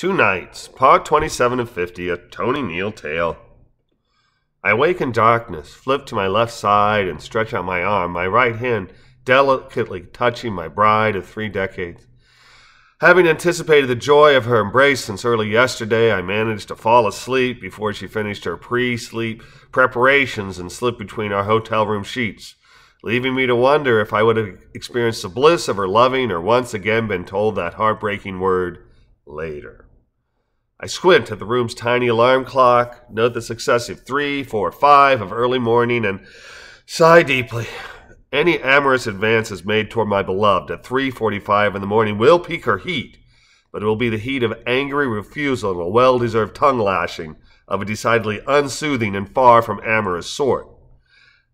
Two Nights, Part 27 of 50, a Tony Kneel tale. I awake in darkness, flip to my left side, and stretch out my arm, my right hand delicately touching my bride of three decades. Having anticipated the joy of her embrace since early yesterday, I managed to fall asleep before she finished her pre sleep preparations and slipped between our hotel room sheets, leaving me to wonder if I would have experienced the bliss of her loving or once again been told that heartbreaking word later. I squint at the room's tiny alarm clock, note the successive three, four, five of early morning, and sigh deeply. Any amorous advances made toward my beloved at 3:45 in the morning will pique her heat, but it will be the heat of angry refusal and a well-deserved tongue lashing of a decidedly unsoothing and far from amorous sort.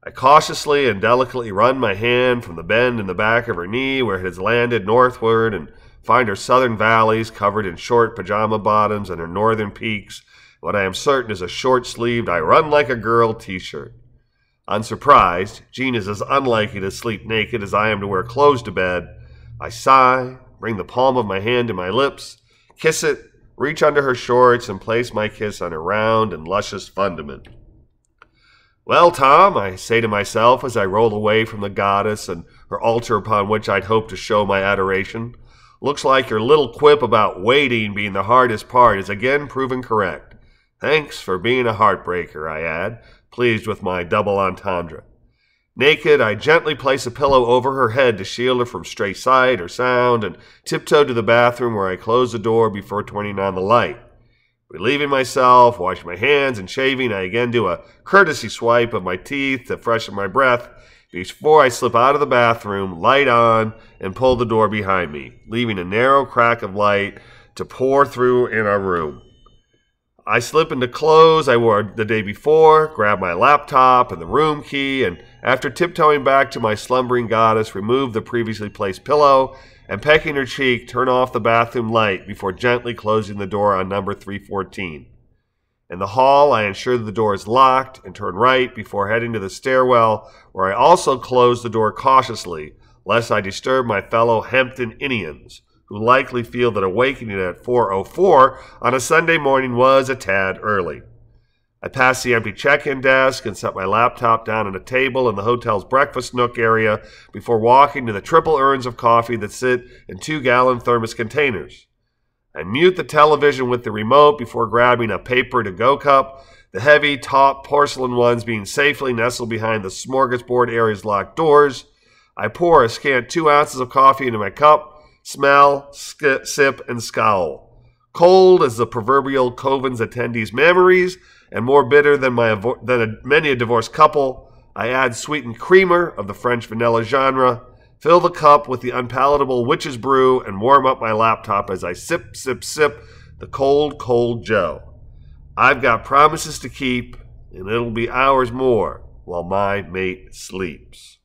I cautiously and delicately run my hand from the bend in the back of her knee where it has landed northward and find her southern valleys covered in short pajama bottoms and her northern peaks, what I am certain is a short sleeved I Run Like a Girl t shirt. Unsurprised, Jean is as unlikely to sleep naked as I am to wear clothes to bed. I sigh, bring the palm of my hand to my lips, kiss it, reach under her shorts, and place my kiss on her round and luscious fundament. Well, Tom, I say to myself as I roll away from the goddess and her altar upon which I'd hoped to show my adoration, Looks like your little quip about waiting being the hardest part is again proven correct. Thanks for being a heartbreaker, I add, pleased with my double entendre. Naked, I gently place a pillow over her head to shield her from stray sight or sound, and tiptoe to the bathroom where I close the door before turning on the light. Relieving myself, washing my hands, and shaving, I again do a courtesy swipe of my teeth to freshen my breath before I slip out of the bathroom, light on, and pull the door behind me, leaving a narrow crack of light to pour through in our room. I slip into clothes I wore the day before, grab my laptop and the room key, and after tiptoeing back to my slumbering goddess, remove the previously placed pillow and pecking her cheek, turn off the bathroom light before gently closing the door on number 314. In the hall, I ensure that the door is locked and turn right before heading to the stairwell, where I also close the door cautiously, lest I disturb my fellow Hampton Indians, who likely feel that awakening at 4.04 on a Sunday morning was a tad early. I pass the empty check-in desk and set my laptop down on a table in the hotel's breakfast nook area before walking to the triple urns of coffee that sit in two-gallon thermos containers. I mute the television with the remote before grabbing a paper to go cup, the heavy, top porcelain ones being safely nestled behind the smorgasbord area's locked doors. I pour a scant two ounces of coffee into my cup, smell, sk- sip, and scowl. Cold as the proverbial Coven's attendees' memories, and more bitter than, my than a, many a divorced couple, I add sweetened creamer of the French vanilla genre fill the cup with the unpalatable witch's brew, and warm up my laptop as I sip, sip, sip the cold, cold Joe. I've got promises to keep, and it'll be hours more while my mate sleeps.